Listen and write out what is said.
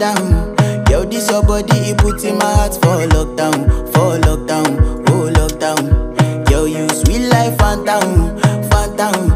down. Girl, this your body, it puts in my heart for lockdown, for lockdown, oh lockdown. Girl, you sweet life, phantom, phantom.